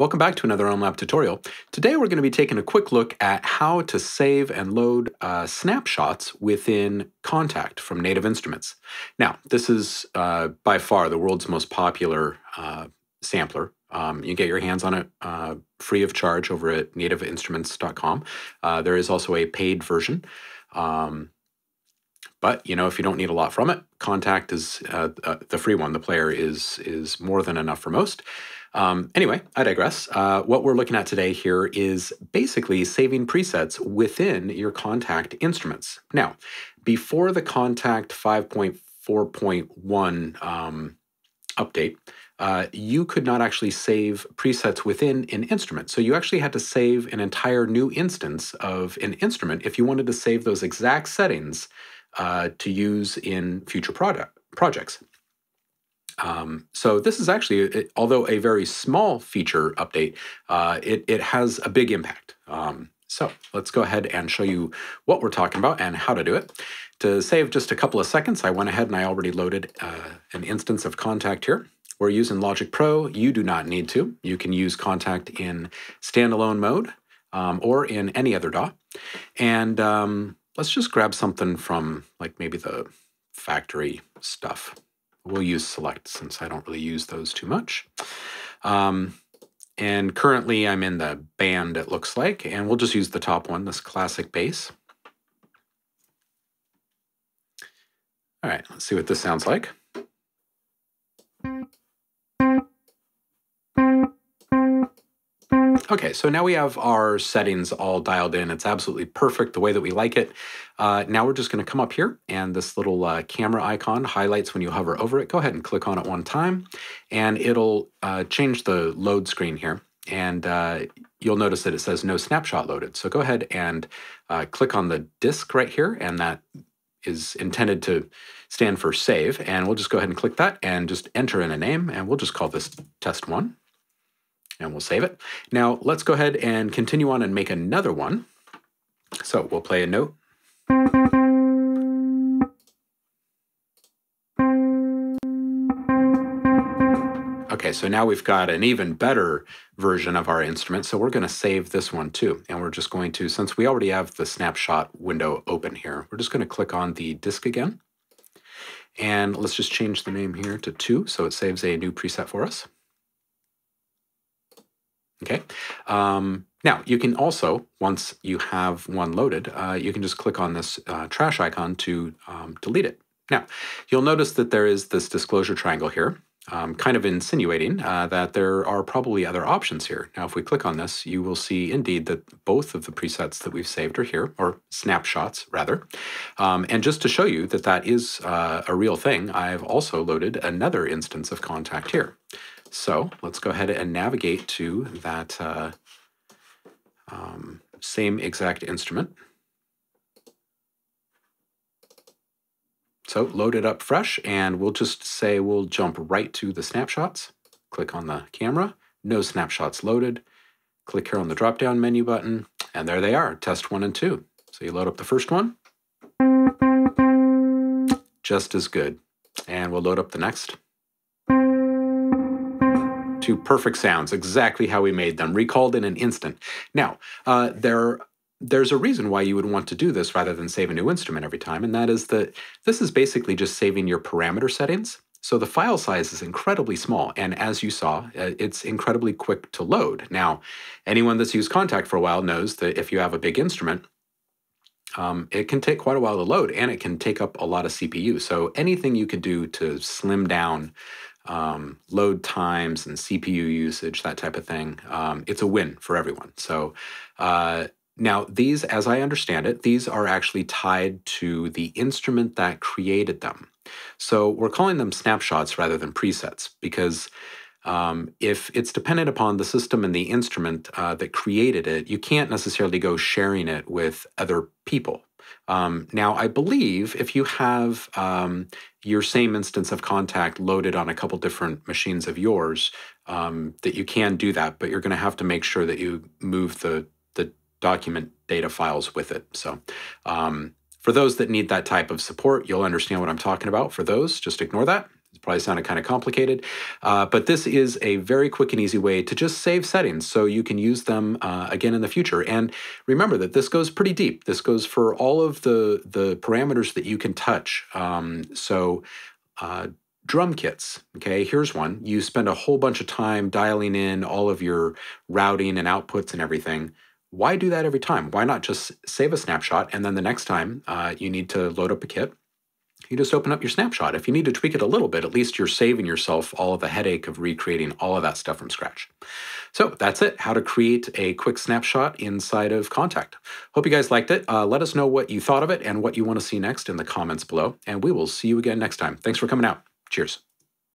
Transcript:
Welcome back to another OhmLab tutorial. Today we're going to be taking a quick look at how to save and load uh, snapshots within Kontakt from Native Instruments. Now, this is uh, by far the world's most popular uh, sampler. Um, you get your hands on it uh, free of charge over at nativeinstruments.com. Uh, there is also a paid version. Um, but you know, if you don't need a lot from it, Kontakt is uh, the free one. The player is is more than enough for most. Um, anyway, I digress. Uh, what we're looking at today here is basically saving presets within your Kontakt instruments. Now, before the Kontakt 5.4.1 um, update, uh, you could not actually save presets within an instrument. So you actually had to save an entire new instance of an instrument if you wanted to save those exact settings uh, to use in future product projects. Um, so this is actually, although a very small feature update, uh, it, it has a big impact. Um, so let's go ahead and show you what we're talking about and how to do it. To save just a couple of seconds, I went ahead and I already loaded uh, an instance of Kontakt here. We're using Logic Pro. You do not need to. You can use Kontakt in standalone mode um, or in any other DAW. And um, let's just grab something from like maybe the factory stuff. We'll use select since I don't really use those too much. Um, and currently I'm in the band, it looks like, and we'll just use the top one, this classic bass. All right, let's see what this sounds like. Okay, so now we have our settings all dialed in. It's absolutely perfect the way that we like it. Uh, now we're just going to come up here and this little uh, camera icon highlights when you hover over it. Go ahead and click on it one time and it'll uh, change the load screen here. And uh, you'll notice that it says no snapshot loaded. So go ahead and uh, click on the disk right here and that is intended to stand for save. And we'll just go ahead and click that and just enter in a name and we'll just call this test one and we'll save it. Now let's go ahead and continue on and make another one. So we'll play a note. Okay, so now we've got an even better version of our instrument. So we're going to save this one too. And we're just going to, since we already have the snapshot window open here, we're just going to click on the disk again. And let's just change the name here to 2 so it saves a new preset for us. Okay. Um, now, you can also, once you have one loaded, uh, you can just click on this uh, trash icon to um, delete it. Now, you'll notice that there is this disclosure triangle here, um, kind of insinuating uh, that there are probably other options here. Now, if we click on this, you will see indeed that both of the presets that we've saved are here, or snapshots rather. Um, and just to show you that that is uh, a real thing, I've also loaded another instance of Kontakt here. So let's go ahead and navigate to that uh, um, same exact instrument. So load it up fresh and we'll just say we'll jump right to the snapshots. Click on the camera, no snapshots loaded. Click here on the drop down menu button and there they are, test one and two. So you load up the first one, just as good. And we'll load up the next two perfect sounds, exactly how we made them, recalled in an instant. Now, uh, there there's a reason why you would want to do this rather than save a new instrument every time, and that is that this is basically just saving your parameter settings. So the file size is incredibly small, and as you saw, uh, it's incredibly quick to load. Now, anyone that's used Kontakt for a while knows that if you have a big instrument, um, it can take quite a while to load, and it can take up a lot of CPU. So anything you could do to slim down um, load times and CPU usage, that type of thing, um, it's a win for everyone. So uh, now these, as I understand it, these are actually tied to the instrument that created them. So we're calling them snapshots rather than presets because um, if it's dependent upon the system and the instrument uh, that created it, you can't necessarily go sharing it with other people. Um, now, I believe if you have um, your same instance of Kontakt loaded on a couple different machines of yours, um, that you can do that, but you're going to have to make sure that you move the, the document data files with it. So um, for those that need that type of support, you'll understand what I'm talking about. For those, just ignore that. It probably sounded kind of complicated, uh, but this is a very quick and easy way to just save settings so you can use them uh, again in the future. And remember that this goes pretty deep. This goes for all of the, the parameters that you can touch. Um, so uh, drum kits. Okay, here's one. You spend a whole bunch of time dialing in all of your routing and outputs and everything. Why do that every time? Why not just save a snapshot and then the next time uh, you need to load up a kit, you just open up your snapshot. If you need to tweak it a little bit, at least you're saving yourself all of the headache of recreating all of that stuff from scratch. So that's it, how to create a quick snapshot inside of Kontakt. Hope you guys liked it. Uh, let us know what you thought of it and what you want to see next in the comments below, and we will see you again next time. Thanks for coming out. Cheers.